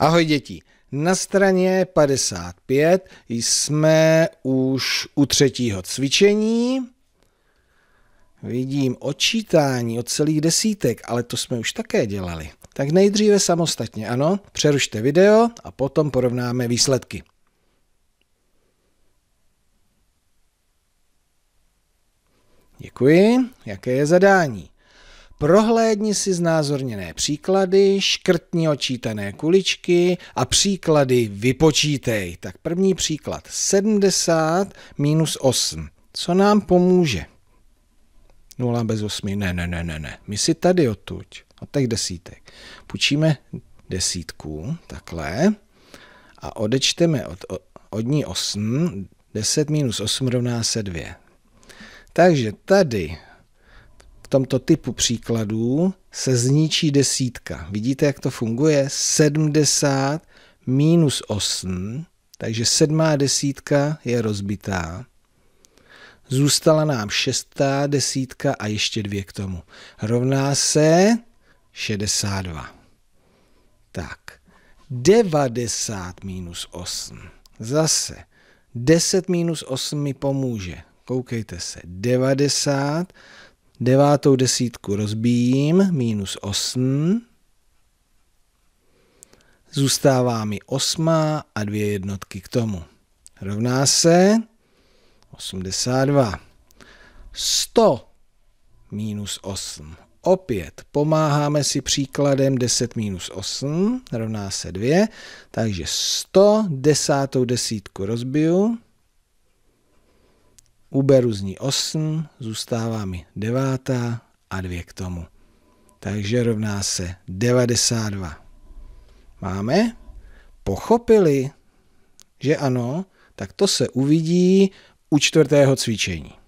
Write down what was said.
Ahoj děti, na straně 55 jsme už u třetího cvičení. Vidím odčítání od celých desítek, ale to jsme už také dělali. Tak nejdříve samostatně, ano, přerušte video a potom porovnáme výsledky. Děkuji. Jaké je zadání? Prohlédni si znázorněné příklady, škrtni očítané kuličky a příklady vypočítej. Tak první příklad. 70 minus 8. Co nám pomůže? 0 bez 8. Ne, ne, ne, ne, ne. My si tady odtuď, od těch desítek, půjčíme desítku, takhle, a odečteme od, od ní 8. 10 minus 8 rovná se 2. Takže tady tomto typu příkladů se zničí desítka. Vidíte, jak to funguje? 70 minus 8, takže sedmá desítka je rozbitá. Zůstala nám šestá desítka a ještě dvě k tomu. Rovná se 62. Tak, 90 minus 8. Zase 10 minus 8 mi pomůže. Koukejte se, 90 Devátou desítku rozbíjím, minus 8. Zůstává mi osma a dvě jednotky k tomu. Rovná se 82. 100 minus 8. Opět pomáháme si příkladem 10 minus 8 rovná se 2, takže 100 desátou desítku rozbiju, Uberu z ní 8, zůstává mi devátá a dvě k tomu. Takže rovná se 92. Máme? Pochopili, že ano, tak to se uvidí u čtvrtého cvičení.